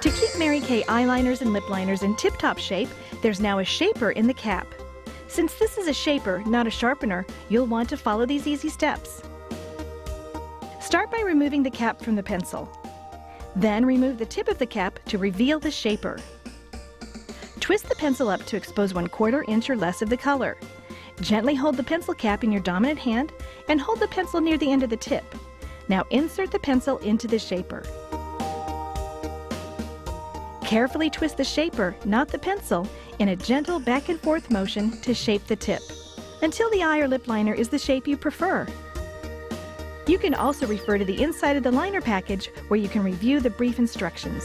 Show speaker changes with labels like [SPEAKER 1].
[SPEAKER 1] To keep Mary Kay eyeliners and lip liners in tip-top shape, there's now a shaper in the cap. Since this is a shaper, not a sharpener, you'll want to follow these easy steps. Start by removing the cap from the pencil. Then remove the tip of the cap to reveal the shaper. Twist the pencil up to expose one quarter inch or less of the color. Gently hold the pencil cap in your dominant hand and hold the pencil near the end of the tip. Now insert the pencil into the shaper. Carefully twist the shaper, not the pencil, in a gentle back and forth motion to shape the tip, until the eye or lip liner is the shape you prefer. You can also refer to the inside of the liner package where you can review the brief instructions.